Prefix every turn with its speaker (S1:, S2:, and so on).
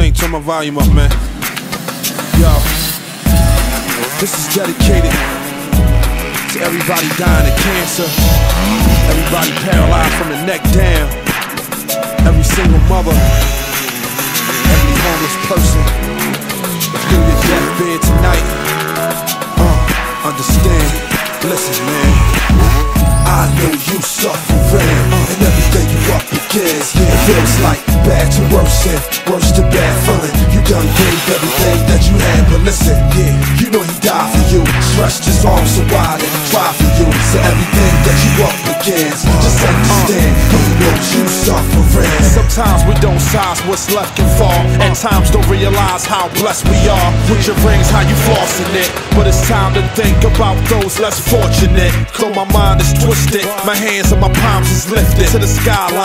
S1: Turn my volume up, man. Yo, this is dedicated to everybody dying of cancer, everybody paralyzed from the neck down, every single mother, every homeless person. If you're your deathbed tonight, uh, understand. Listen, man.
S2: I know you suffering And every day you up against It feels like bad to worse and worse to bad feeling You done gave everything that you had But listen, yeah, you know he died for you Stretched his arms so wide and tried for you So everything that you up against Just understand, he knows you suffering
S1: Sometimes we don't size what's left can fall. And times don't realize how blessed we are. With your rings, how you flossing it. But it's time to think about those less fortunate. Though my mind is twisted, my hands and my palms is lifted to the skyline.